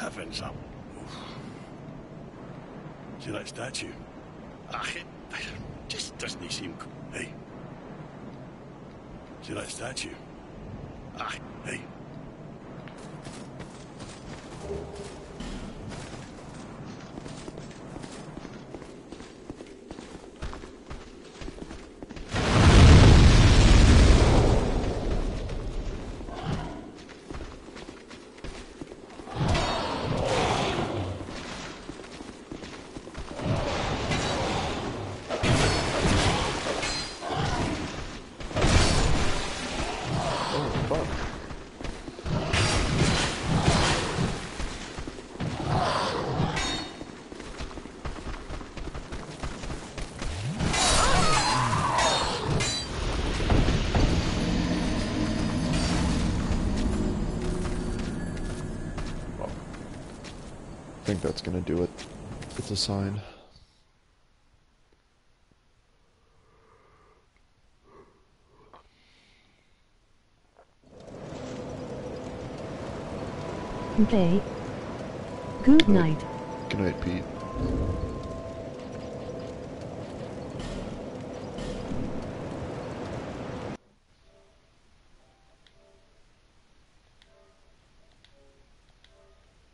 Heavens up. See that statue? Ah, it just doesn't seem... Hey. See that statue? Ah, hey. Think that's gonna do it. It's a sign. Okay. Good night. Good night, Pete.